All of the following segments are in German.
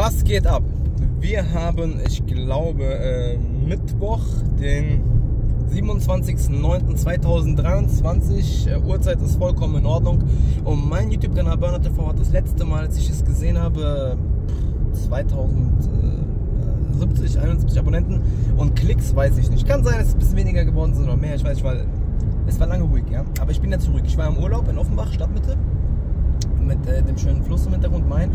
Was geht ab? Wir haben, ich glaube, äh, Mittwoch, den 27.09.2023. Äh, Uhrzeit ist vollkommen in Ordnung. Und mein YouTube-Kanal Burner TV hat das letzte Mal, als ich es gesehen habe, 2070, 71 Abonnenten und Klicks, weiß ich nicht. Kann sein, dass es ein bisschen weniger geworden sind oder mehr, ich weiß nicht, weil es war lange ruhig, ja. Aber ich bin ja zurück. Ich war im Urlaub in Offenbach, Stadtmitte, mit äh, dem schönen Fluss im Hintergrund Main.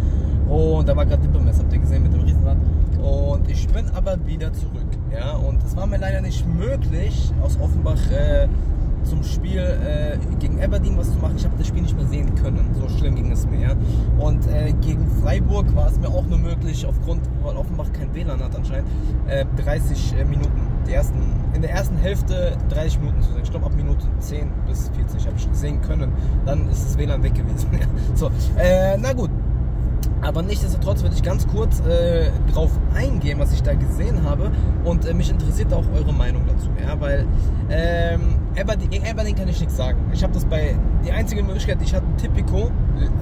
Und da war gerade Dippemess, habt ihr gesehen, mit dem Riesenrad. Und ich bin aber wieder zurück, ja. Und es war mir leider nicht möglich, aus Offenbach äh, zum Spiel äh, gegen Aberdeen was zu machen. Ich habe das Spiel nicht mehr sehen können. So schlimm ging es mir. Ja. Und äh, gegen Freiburg war es mir auch nur möglich, aufgrund, weil Offenbach kein WLAN hat anscheinend, äh, 30 äh, Minuten. Die ersten, in der ersten Hälfte 30 Minuten zu sehen. Ich glaube ab Minute 10 bis 40 habe ich sehen können. Dann ist das WLAN weg gewesen. so, äh, na gut. Aber nichtsdestotrotz würde ich ganz kurz äh, drauf eingehen, was ich da gesehen habe. Und äh, mich interessiert auch eure Meinung dazu. Ja? Weil ähm, Aberdeen, gegen Aberdeen kann ich nichts sagen. Ich habe das bei, die einzige Möglichkeit, ich hatte Tipico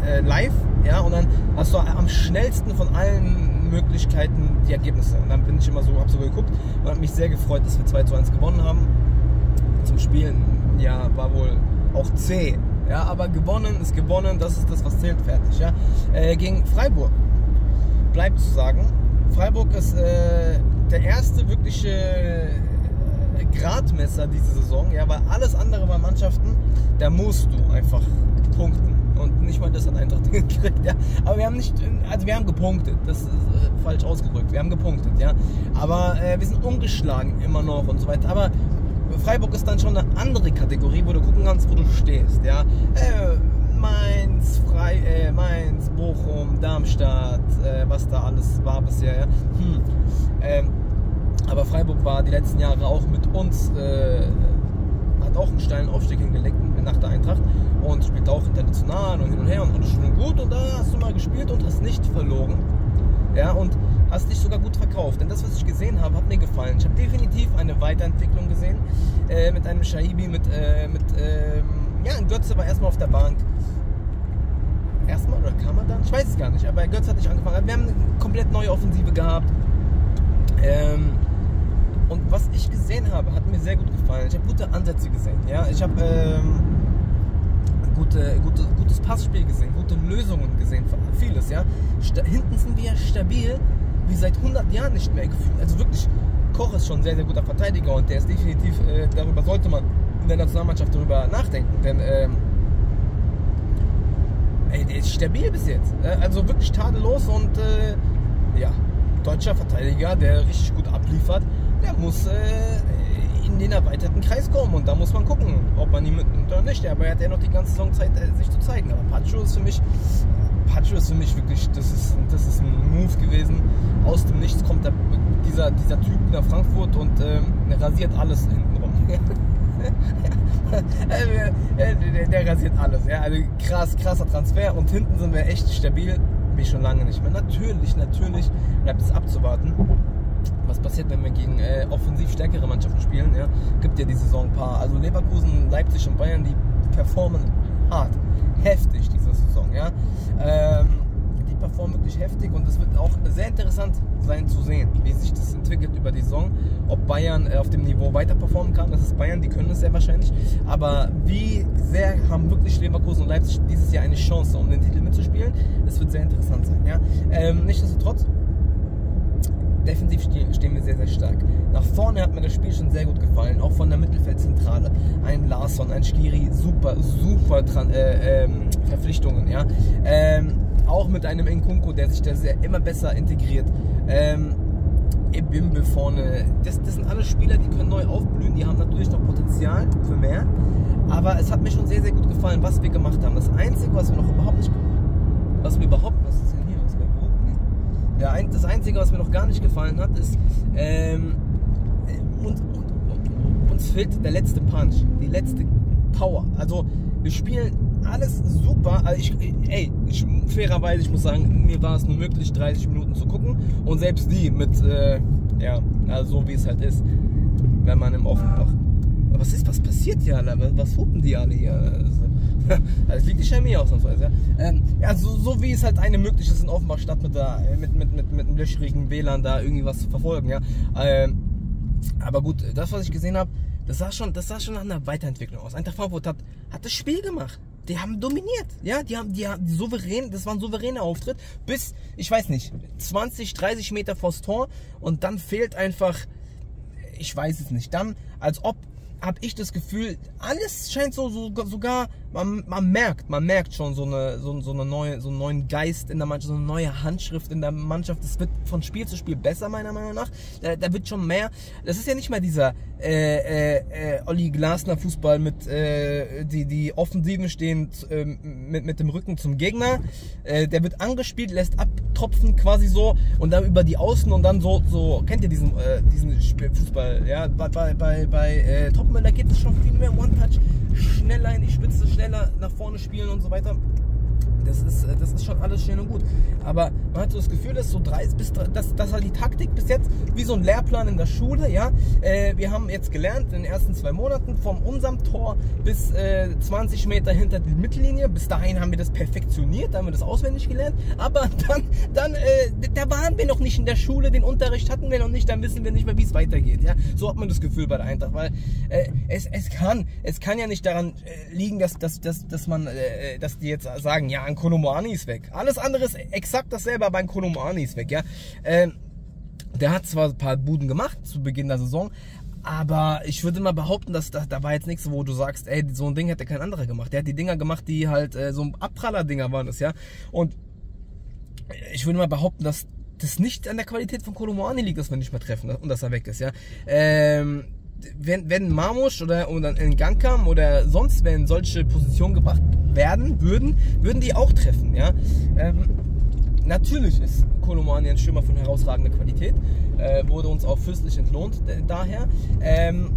äh, live. Ja? Und dann hast du am schnellsten von allen Möglichkeiten die Ergebnisse. Und dann bin ich immer so, habe so geguckt und habe mich sehr gefreut, dass wir 2 zu 1 gewonnen haben. Zum Spielen, ja, war wohl auch zäh. Ja, aber gewonnen ist gewonnen, das ist das, was zählt, fertig. Ja. Äh, gegen Freiburg bleibt zu sagen, Freiburg ist äh, der erste wirkliche äh, Gradmesser diese Saison, ja, weil alles andere bei Mannschaften, da musst du einfach punkten. Und nicht mal das hat Eintracht gekriegt, ja. Aber wir haben nicht, also wir haben gepunktet, das ist äh, falsch ausgedrückt, wir haben gepunktet, ja. Aber äh, wir sind ungeschlagen immer noch und so weiter. Aber Freiburg ist dann schon eine andere Kategorie, wo du gucken kannst, wo du stehst. Ja? Äh, Mainz, Frei, äh, Mainz, Bochum, Darmstadt, äh, was da alles war bisher. Ja? Hm. Ähm, aber Freiburg war die letzten Jahre auch mit uns, äh, hat auch einen steilen Aufstieg hingelegt nach der Eintracht und spielt auch international und hin und her und, und schon gut und da hast du mal gespielt und hast nicht verloren. Ja, und hast dich sogar gut verkauft. Denn das, was ich gesehen habe, hat mir gefallen. Ich habe definitiv eine Weiterentwicklung gesehen äh, mit einem Shaibi, mit, äh, mit ähm, ja, Götze war erstmal auf der Bank. Erstmal oder kam er dann? Ich weiß es gar nicht, aber Götze hat nicht angefangen. Wir haben eine komplett neue Offensive gehabt. Ähm, und was ich gesehen habe, hat mir sehr gut gefallen. Ich habe gute Ansätze gesehen. Ja? Ich habe ähm, gute, gute, gutes Passspiel gesehen, gute Lösungen gesehen, vieles. Ja? Hinten sind wir stabil wie seit 100 Jahren nicht mehr gefühlt. Also wirklich, Koch ist schon ein sehr, sehr guter Verteidiger und der ist definitiv, äh, darüber sollte man in der Nationalmannschaft darüber nachdenken, denn ähm, ey, der ist stabil bis jetzt. Äh, also wirklich tadellos und äh, ja, deutscher Verteidiger, der richtig gut abliefert, der muss äh, in den erweiterten Kreis kommen und da muss man gucken, ob man ihn mitnimmt oder nicht. Aber er hat ja noch die ganze Saison Zeit, äh, sich zu zeigen. Aber Pacho ist für mich Pacho ist für mich wirklich, das ist, das ist ein Move gewesen. Aus dem Nichts kommt der, dieser, dieser Typ nach Frankfurt und ähm, rasiert alles hintenrum. der, der, rasiert alles. Ja? Also krass, krasser Transfer und hinten sind wir echt stabil, wie schon lange nicht mehr. Natürlich, natürlich bleibt es abzuwarten. Was passiert, wenn wir gegen äh, offensiv stärkere Mannschaften spielen? Ja? Gibt ja die Saison ein paar. Also Leverkusen, Leipzig und Bayern, die performen hart heftig diese Saison. Ja? Ähm, die performen wirklich heftig und es wird auch sehr interessant sein zu sehen, wie sich das entwickelt über die Saison. Ob Bayern äh, auf dem Niveau weiter performen kann, das ist Bayern, die können es sehr wahrscheinlich. Aber wie sehr haben wirklich Leverkusen und Leipzig dieses Jahr eine Chance, um den Titel mitzuspielen? Das wird sehr interessant sein. Ja? Ähm, nichtsdestotrotz defensiv stehen wir sehr, sehr stark. Nach vorne hat mir das Spiel schon sehr gut gefallen, auch von der Mittelfeldzentrale. Ein Larsson, ein Skiri, super, super äh, ähm, Verpflichtungen, ja. Ähm, auch mit einem Nkunku, der sich da sehr immer besser integriert. Ähm, Ebimbe vorne, das, das sind alle Spieler, die können neu aufblühen, die haben natürlich noch Potenzial für mehr. Aber es hat mir schon sehr, sehr gut gefallen, was wir gemacht haben. Das Einzige, was wir noch überhaupt nicht, was wir überhaupt, was ist denn hier, was wir ja, das Einzige, was mir noch gar nicht gefallen hat, ist, ähm, uns, uns fehlt der letzte Punch, die letzte Power. Also, wir spielen alles super. Also ich, ey, ich, fairerweise, ich muss sagen, mir war es nur möglich, 30 Minuten zu gucken. Und selbst die mit, äh, ja, also so wie es halt ist, wenn man im Offenbach. Was ist, was passiert hier alle? Was hupen die alle hier? Also, das liegt die Chemie ausnahmsweise. Ja, ähm, ja so, so, wie es halt eine möglich ist in Offenbach Stadt mit, der, mit, mit, mit, mit einem löchrigen WLAN da irgendwie was zu verfolgen. Ja. Ähm, aber gut, das, was ich gesehen habe, das sah schon, das sah schon nach einer Weiterentwicklung aus. Eintracht Frankfurt hat, hat das Spiel gemacht. Die haben dominiert, ja, die haben, die haben souverän, das war ein souveräner Auftritt, bis, ich weiß nicht, 20, 30 Meter vors Tor und dann fehlt einfach, ich weiß es nicht, dann, als ob habe ich das Gefühl, alles scheint so, so sogar, man, man merkt, man merkt schon so, eine, so, so, eine neue, so einen neuen Geist in der Mannschaft, so eine neue Handschrift in der Mannschaft. Das wird von Spiel zu Spiel besser, meiner Meinung nach. Da, da wird schon mehr. Das ist ja nicht mehr dieser äh, äh, äh, Olli Glasner Fußball mit äh, die, die Offensiven stehen äh, mit, mit dem Rücken zum Gegner. Äh, der wird angespielt, lässt abtropfen quasi so und dann über die Außen und dann so, so kennt ihr diesen, äh, diesen Fußball, ja, bei, bei, bei, bei äh, Top Topmüller geht es schon viel mehr One-Touch, schneller in die Spitze, schneller nach vorne spielen und so weiter. Das ist, äh, das ist schon alles schön und gut. Aber man hat so das Gefühl, dass so drei, bis, dass, dass halt die Taktik bis jetzt wie so ein Lehrplan in der Schule, ja. Äh, wir haben jetzt gelernt in den ersten zwei Monaten vom unserem Tor bis äh, 20 Meter hinter die Mittellinie. Bis dahin haben wir das perfektioniert, haben wir das auswendig gelernt. Aber dann, dann äh, da waren wir noch nicht in der Schule, den Unterricht hatten wir noch nicht, dann wissen wir nicht mehr, wie es weitergeht, ja. So hat man das Gefühl bei der Eintracht, weil äh, es, es kann, es kann ja nicht daran äh, liegen, dass, dass, dass, dass man, äh, dass die jetzt sagen, ja, ein Konomani ist weg. Alles andere ist exakt dasselbe, aber ein Konomani ist weg, ja. Ähm, der hat zwar ein paar Buden gemacht zu Beginn der Saison, aber ich würde mal behaupten, dass da, da war jetzt nichts, wo du sagst, ey, so ein Ding hätte kein anderer gemacht. Der hat die Dinger gemacht, die halt äh, so Abpraller-Dinger waren das, ja. Und ich würde mal behaupten, dass das nicht an der Qualität von Kolomani liegt, dass wir nicht mehr treffen und dass er weg ist, ja. Ähm, wenn, wenn Marmusch oder, oder in Gang kam oder sonst wenn solche Positionen gebracht werden würden, würden die auch treffen. Ja? Ähm, natürlich ist Kolomani ein Stürmer von herausragender Qualität, äh, wurde uns auch fürstlich entlohnt daher. Ähm,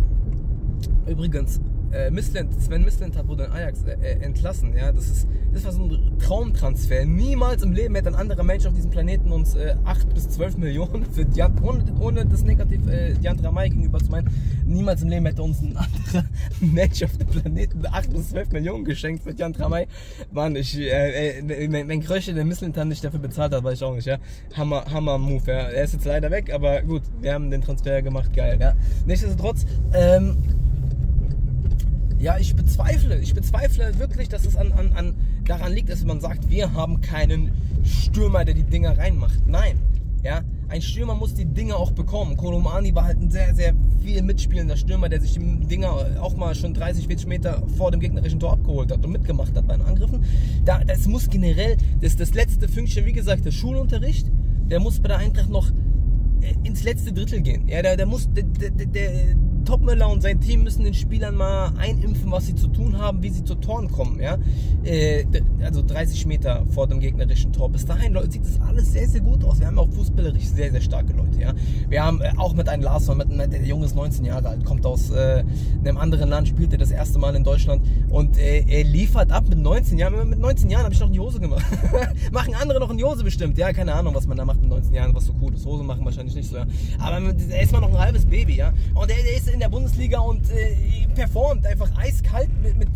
übrigens, äh, Missland, Sven Missland hat wurde in Ajax äh, äh, entlassen. Ja, das ist das war so ein Traumtransfer. Niemals im Leben hätte ein anderer Mensch auf diesem Planeten uns äh, 8 bis 12 Millionen für Dian, ohne, ohne das negativ äh, Dian Ramay gegenüber zu meinen, niemals im Leben hätte uns ein anderer Mensch auf dem Planeten 8 bis 12 Millionen geschenkt für Dian Ramay. Mann, ich, äh, äh, wenn, wenn Krösche der Missland nicht dafür bezahlt hat, weiß ich auch nicht. Ja, Hammer, Hammer Move. Ja. Er ist jetzt leider weg, aber gut, wir haben den Transfer gemacht, geil. Ja. Nichtsdestotrotz. Ähm, ja, ich bezweifle, ich bezweifle wirklich, dass es an, an, an daran liegt, dass man sagt, wir haben keinen Stürmer, der die Dinger reinmacht. Nein, ja, ein Stürmer muss die Dinger auch bekommen. Kolomani war halt ein sehr, sehr viel mitspielender Stürmer, der sich die Dinger auch mal schon 30, 40 Meter vor dem gegnerischen Tor abgeholt hat und mitgemacht hat bei den Angriffen. Da, das muss generell, das, das letzte Fünkchen, wie gesagt, der Schulunterricht, der muss bei der Eintracht noch äh, ins letzte Drittel gehen. Ja, der, der muss, der, der, der Topmüller und sein Team müssen den Spielern mal einimpfen, was sie zu tun haben, wie sie zu Toren kommen. Ja? Äh, also 30 Meter vor dem gegnerischen Tor. Bis dahin Leute, sieht das alles sehr, sehr gut aus. Wir haben auch fußballerisch sehr, sehr starke Leute. Ja? Wir haben äh, auch mit einem Larsson, mit einem, der Junge ist 19 Jahre alt, kommt aus äh, einem anderen Land, spielt er das erste Mal in Deutschland und äh, er liefert ab mit 19 Jahren. Mit 19 Jahren habe ich noch in die Hose gemacht. machen andere noch in die Hose bestimmt. Ja, keine Ahnung, was man da macht mit 19 Jahren, was so cool ist. Hose machen wahrscheinlich nicht so. Ja? Aber er ist mal noch ein halbes Baby. Ja? Und er, er ist in der Bundesliga und äh, performt einfach eiskalt mit, mit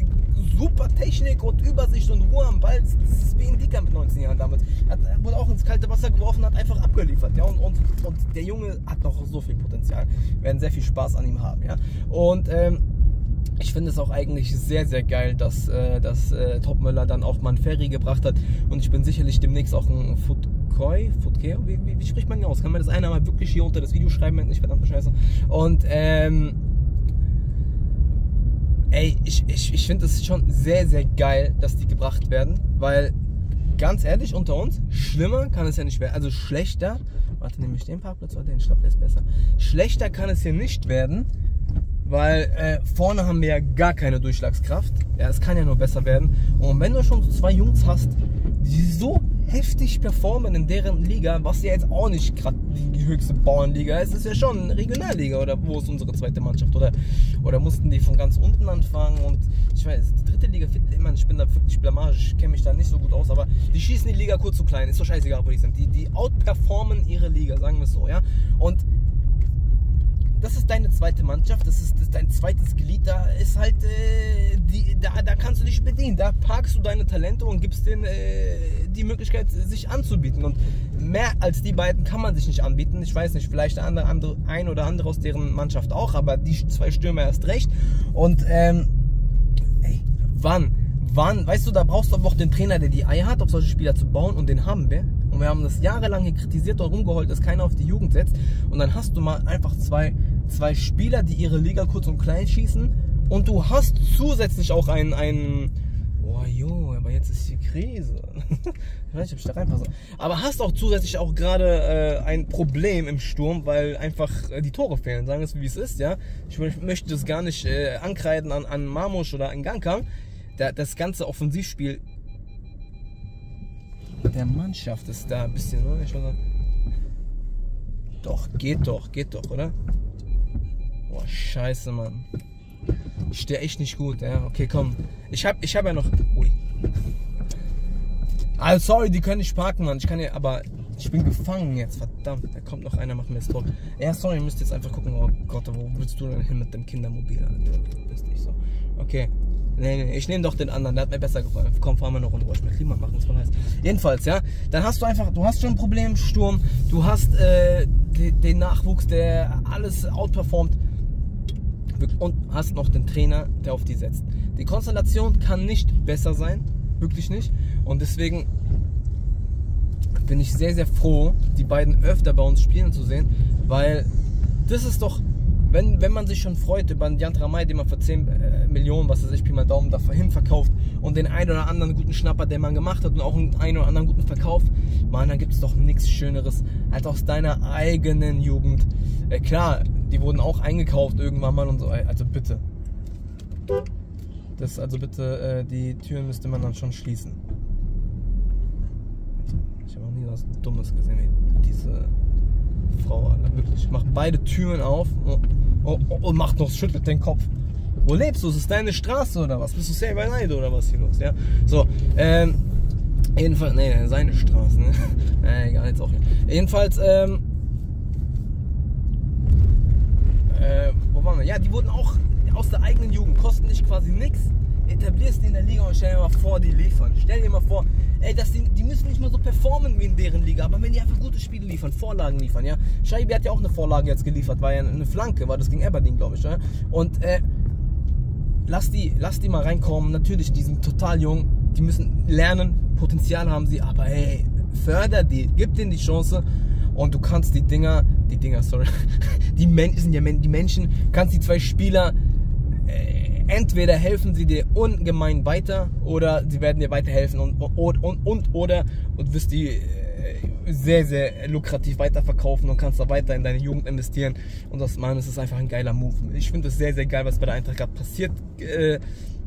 super Technik und Übersicht und Ruhe am Ball. Das ist wie ein Dicker mit 19 Jahren damit. Hat, wurde auch ins kalte Wasser geworfen, hat einfach abgeliefert. Ja? Und, und, und der Junge hat noch so viel Potenzial. Wir werden sehr viel Spaß an ihm haben. Ja? Und ähm, ich finde es auch eigentlich sehr, sehr geil, dass, äh, dass äh, Topmöller dann auch mal ein Ferry gebracht hat. Und ich bin sicherlich demnächst auch ein Foot Koi, Futkeo, wie, wie, wie, spricht man aus? Kann man das einer mal wirklich hier unter das Video schreiben, nicht verdammte Scheiße. Und ähm, ey, ich, ich, ich finde es schon sehr, sehr geil, dass die gebracht werden, weil ganz ehrlich, unter uns, schlimmer kann es ja nicht werden. Also schlechter, warte, nehme ich den Parkplatz oder den? Ich der ist besser. Schlechter kann es hier nicht werden, weil äh, vorne haben wir ja gar keine Durchschlagskraft. Ja, es kann ja nur besser werden. Und wenn du schon so zwei Jungs hast, die so heftig performen in deren Liga, was ja jetzt auch nicht gerade die höchste Bauernliga ist, ist ja schon Regionalliga oder? Wo ist unsere zweite Mannschaft oder? Oder mussten die von ganz unten anfangen? Und ich weiß, die dritte Liga, ich, meine, ich bin da wirklich blamage, ich kenne mich da nicht so gut aus, aber die schießen die Liga kurz zu klein, ist doch scheißegal, wo die sind. Die, die outperformen ihre Liga, sagen wir es so, ja. Und das ist deine zweite Mannschaft, das ist, das ist dein zweites Glied, da ist halt, äh, die, da, da kannst du dich bedienen, da parkst du deine Talente und gibst denen äh, die Möglichkeit, sich anzubieten. Und mehr als die beiden kann man sich nicht anbieten. Ich weiß nicht, vielleicht der andere, andere, ein oder andere aus deren Mannschaft auch, aber die zwei Stürmer erst recht. Und ähm, ey, wann? Wann? Weißt du, da brauchst du aber auch den Trainer, der die Eier hat, auf solche Spieler zu bauen und den haben wir. Und wir haben das jahrelang hier kritisiert und rumgeholt, dass keiner auf die Jugend setzt. Und dann hast du mal einfach zwei, zwei Spieler, die ihre Liga kurz und klein schießen. Und du hast zusätzlich auch einen, einen oh jo, aber jetzt ist die Krise. ich weiß nicht, ob ich da reinpasse. Aber hast auch zusätzlich auch gerade äh, ein Problem im Sturm, weil einfach äh, die Tore fehlen. Sagen wir es, wie es ist, ja. Ich möchte das gar nicht äh, ankreiden an, an Marmusch oder an Gankam. das ganze Offensivspiel der Mannschaft ist da ein bisschen, oder? Sagen, doch, geht doch, geht doch, oder? Boah, scheiße, Mann. Ich stehe echt nicht gut, ja. Okay, komm. Ich hab, ich hab ja noch. Ui. Also sorry, die können nicht parken, Mann. Ich kann ja, aber ich bin gefangen jetzt, verdammt. Da kommt noch einer, macht mir das Tor. Ja, sorry, ihr müsst jetzt einfach gucken. Oh Gott, wo willst du denn hin mit dem Kindermobil? Bist nicht so. Okay. Nee, nee, ich nehme doch den anderen, der hat mir besser gefallen. Komm, fahren wir noch runter, ich mir Klima machen, das war nice. Jedenfalls, ja, dann hast du einfach, du hast schon ein Problem, Sturm, du hast äh, den Nachwuchs, der alles outperformt und hast noch den Trainer, der auf die setzt. Die Konstellation kann nicht besser sein, wirklich nicht. Und deswegen bin ich sehr, sehr froh, die beiden öfter bei uns spielen zu sehen, weil das ist doch wenn, wenn man sich schon freut über einen Jan Ramay, den man für 10 äh, Millionen, was weiß ich, Pi mal Daumen, dahin verkauft und den einen oder anderen guten Schnapper, den man gemacht hat und auch einen, einen oder anderen guten Verkauf, man, dann gibt es doch nichts Schöneres als aus deiner eigenen Jugend. Äh, klar, die wurden auch eingekauft irgendwann mal und so, also bitte. Das, also bitte, äh, die Türen müsste man dann schon schließen. Ich habe noch nie was Dummes gesehen, wie diese Frau, Alter, wirklich. Macht beide Türen auf und, und macht noch, schüttelt den Kopf. Wo lebst du? Ist es deine Straße oder was? Bist du selber Neide oder was hier los? Ja? So, ähm, jedenfalls, nee, seine Straße, ne? äh, egal, jetzt auch nicht. Jedenfalls, ähm, wir? Ja, die wurden auch aus der eigenen Jugend, kosten dich quasi nichts etablierst die in der Liga und stell dir mal vor, die liefern. Stell dir mal vor, ey, dass die, die müssen nicht mal so performen wie in deren Liga, aber wenn die einfach gute Spiele liefern, Vorlagen liefern, ja. Scheibe hat ja auch eine Vorlage jetzt geliefert, war ja eine Flanke, war das gegen Aberdeen, glaube ich, ja. Und äh, lass die, lass die mal reinkommen. Natürlich, die sind total jung, die müssen lernen, Potenzial haben sie, aber hey, förder die, gib denen die Chance und du kannst die Dinger, die Dinger, sorry, die Menschen sind die Menschen, kannst die zwei Spieler entweder helfen sie dir ungemein weiter oder sie werden dir weiterhelfen und, und, und, und oder und wirst die äh, sehr, sehr lukrativ weiterverkaufen und kannst da weiter in deine Jugend investieren. Und das, man, das ist einfach ein geiler Move. Ich finde es sehr, sehr geil, was bei der Eintracht gerade passiert. Äh,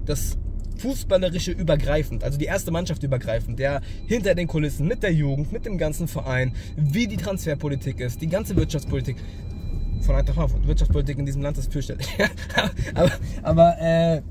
das fußballerische übergreifend, also die erste Mannschaft übergreifend, der hinter den Kulissen mit der Jugend, mit dem ganzen Verein, wie die Transferpolitik ist, die ganze Wirtschaftspolitik, von Eintracht Frankfurt. Wirtschaftspolitik in diesem Land ist fürchterlich. aber aber äh,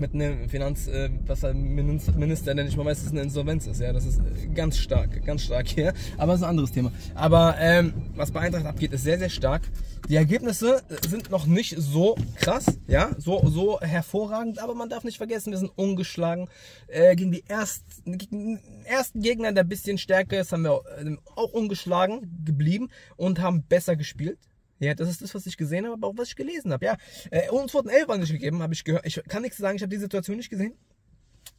mit einem Finanz, äh, er der nicht mal weiß, dass eine Insolvenz ist. Ja, das ist ganz stark, ganz stark hier. Aber das ist ein anderes Thema. Aber ähm, was bei Eintracht abgeht, ist sehr, sehr stark. Die Ergebnisse sind noch nicht so krass, ja, so, so hervorragend, aber man darf nicht vergessen, wir sind ungeschlagen. Äh, gegen die ersten, gegen ersten Gegner, der ein bisschen stärker ist, haben wir äh, auch ungeschlagen geblieben und haben besser gespielt. Ja, das ist das, was ich gesehen habe, aber auch was ich gelesen habe. Ja, äh, uns wurden Elfer nicht gegeben, habe ich gehört. Ich kann nichts sagen, ich habe die Situation nicht gesehen.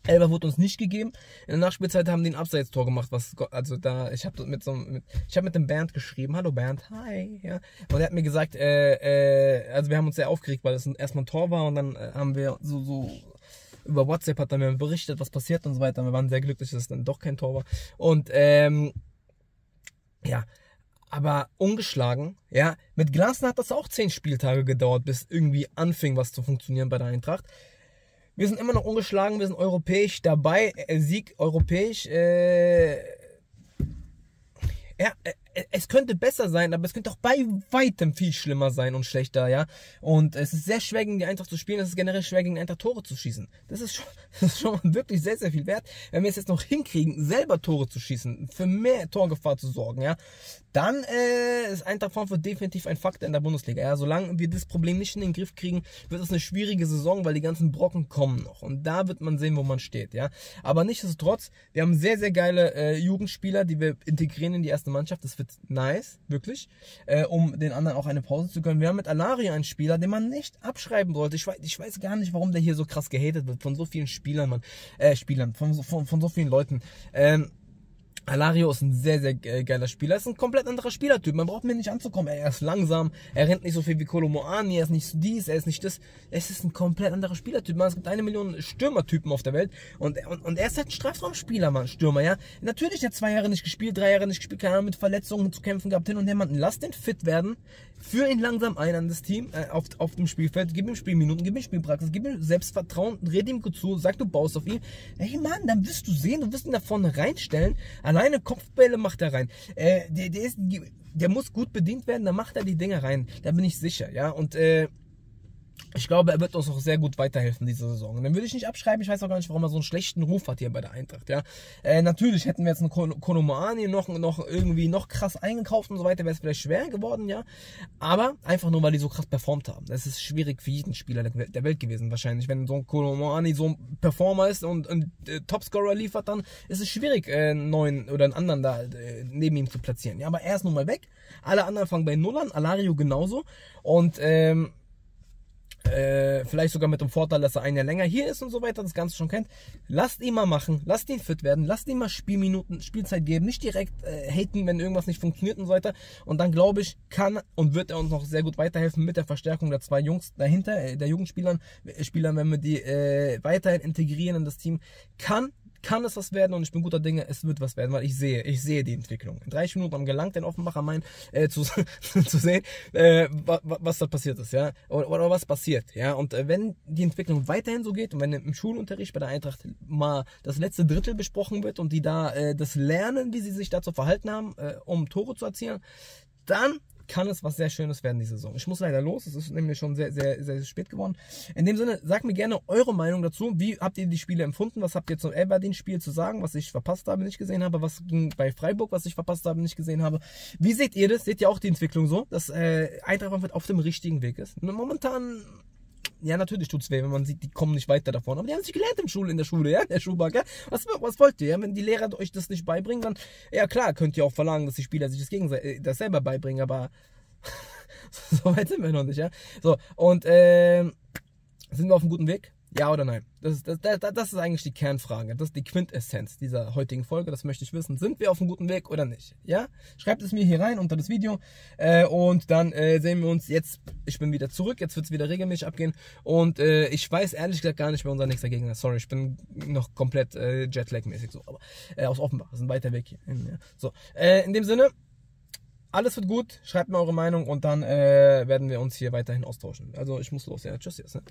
Elfer wurde uns nicht gegeben. In der Nachspielzeit haben die ein Abseitstor gemacht, was also da ich habe mit so mit, ich habe mit dem Bernd geschrieben, hallo Bernd, hi, ja. Und er hat mir gesagt, äh, äh, also wir haben uns sehr aufgeregt, weil es erstmal ein Tor war und dann äh, haben wir so so über WhatsApp hat er mir berichtet, was passiert und so weiter. Wir waren sehr glücklich, dass es dann doch kein Tor war. Und ähm, ja, aber ungeschlagen, ja. Mit Glasner hat das auch zehn Spieltage gedauert, bis irgendwie anfing, was zu funktionieren bei der Eintracht. Wir sind immer noch ungeschlagen, wir sind europäisch dabei, äh, Sieg europäisch. Äh, ja, äh, es könnte besser sein, aber es könnte auch bei weitem viel schlimmer sein und schlechter, ja. Und es ist sehr schwer gegen die Eintracht zu spielen, es ist generell schwer gegen die Eintracht Tore zu schießen. Das ist schon, das ist schon wirklich sehr, sehr viel wert. Wenn wir es jetzt noch hinkriegen, selber Tore zu schießen, für mehr Torgefahr zu sorgen, ja, dann äh, ist Eintracht Frankfurt definitiv ein Faktor in der Bundesliga. Ja, solange wir das Problem nicht in den Griff kriegen, wird es eine schwierige Saison, weil die ganzen Brocken kommen noch. Und da wird man sehen, wo man steht, ja. Aber nichtsdestotrotz, wir haben sehr, sehr geile äh, Jugendspieler, die wir integrieren in die erste Mannschaft. Das wird nice, wirklich, äh, um den anderen auch eine Pause zu können. Wir haben mit Alaria einen Spieler, den man nicht abschreiben sollte. Ich weiß, ich weiß gar nicht, warum der hier so krass gehatet wird von so vielen Spielern, man, äh, Spielern, von, von, von so vielen Leuten. Ähm, Alario ist ein sehr, sehr geiler Spieler. Er ist ein komplett anderer Spielertyp. Man braucht mir nicht anzukommen. Er ist langsam. Er rennt nicht so viel wie Kolomoani. Er ist nicht dies. Er ist nicht das. Es ist ein komplett anderer Spielertyp. Man, es gibt eine Million Stürmertypen auf der Welt. Und, und, und er ist halt ein Strafraumspieler, Mann. Stürmer, ja. Natürlich, der hat zwei Jahre nicht gespielt, drei Jahre nicht gespielt, keine Ahnung, mit Verletzungen zu kämpfen gehabt, hin und her. Man, lass den fit werden. Führ ihn langsam ein an das Team, äh, auf, auf dem Spielfeld. Gib ihm Spielminuten, gib ihm Spielpraxis, gib ihm Selbstvertrauen, red ihm gut zu, sag, du baust auf ihn. Hey, Mann, dann wirst du sehen, du wirst ihn da vorne reinstellen. Alleine Kopfbälle Bälle macht er rein. Äh, der, der, ist, der muss gut bedient werden, dann macht er die Dinge rein. Da bin ich sicher, ja. Und äh, ich glaube, er wird uns auch sehr gut weiterhelfen diese Saison. Und dann würde ich nicht abschreiben, ich weiß auch gar nicht, warum er so einen schlechten Ruf hat hier bei der Eintracht. Ja, äh, natürlich hätten wir jetzt einen Konomani noch, noch irgendwie noch krass eingekauft und so weiter, wäre es vielleicht schwer geworden, ja. Aber einfach nur, weil die so krass performt haben. Das ist schwierig für jeden Spieler der Welt gewesen, wahrscheinlich. Wenn so ein Konomani so ein Performer ist und ein äh, Topscorer liefert, dann ist es schwierig, äh, einen neuen oder einen anderen da äh, neben ihm zu platzieren. Ja, aber er ist nun mal weg. Alle anderen fangen bei Null an, Alario genauso. Und ähm, äh, vielleicht sogar mit dem Vorteil, dass er ein Jahr länger hier ist und so weiter, das Ganze schon kennt. Lasst ihn mal machen, lasst ihn fit werden, lasst ihn mal Spielminuten, Spielzeit geben, nicht direkt äh, haten, wenn irgendwas nicht funktioniert und so weiter. Und dann glaube ich, kann und wird er uns noch sehr gut weiterhelfen mit der Verstärkung der zwei Jungs dahinter, äh, der Jugendspielern, äh, Spielern, wenn wir die äh, weiterhin integrieren in das Team, kann kann es was werden und ich bin guter Dinge, es wird was werden, weil ich sehe, ich sehe die Entwicklung. In 30 Minuten am gelangt, den Offenbacher Main äh, zu, zu sehen, äh, was, was da passiert ist, ja, oder, oder was passiert, ja. Und äh, wenn die Entwicklung weiterhin so geht und wenn im Schulunterricht bei der Eintracht mal das letzte Drittel besprochen wird und die da äh, das lernen, wie sie sich dazu verhalten haben, äh, um Tore zu erzielen, dann kann es was sehr Schönes werden, die Saison. Ich muss leider los, es ist nämlich schon sehr, sehr, sehr spät geworden. In dem Sinne, sagt mir gerne eure Meinung dazu. Wie habt ihr die Spiele empfunden? Was habt ihr zum Aberdeen-Spiel zu sagen, was ich verpasst habe, nicht gesehen habe? Was ging bei Freiburg, was ich verpasst habe, nicht gesehen habe? Wie seht ihr das? Seht ihr auch die Entwicklung so, dass äh, Eintracht Frankfurt auf dem richtigen Weg ist? Momentan ja, natürlich tut's weh, wenn man sieht, die kommen nicht weiter davon. Aber die haben sich gelernt im Schule, in der Schule, ja, der Schuhbag, ja. Was, was wollt ihr, ja? Wenn die Lehrer euch das nicht beibringen, dann, ja klar, könnt ihr auch verlangen, dass die Spieler sich das, äh, das selber beibringen, aber so weit sind wir noch nicht, ja. So, und, äh, sind wir auf einem guten Weg? Ja oder nein? Das ist, das, das, ist eigentlich die Kernfrage. Das ist die Quintessenz dieser heutigen Folge. Das möchte ich wissen. Sind wir auf einem guten Weg oder nicht? Ja? Schreibt es mir hier rein unter das Video. Äh, und dann äh, sehen wir uns jetzt. Ich bin wieder zurück. Jetzt wird es wieder regelmäßig abgehen. Und äh, ich weiß ehrlich gesagt gar nicht, wer unser nächster Gegner ist. Sorry, ich bin noch komplett äh, Jetlag-mäßig so. Aber äh, aus Offenbach. Ist ein weiter Weg hier. Ja. So. Äh, in dem Sinne. Alles wird gut, schreibt mir eure Meinung und dann äh, werden wir uns hier weiterhin austauschen. Also ich muss los, ja. Tschüss jetzt. Ne?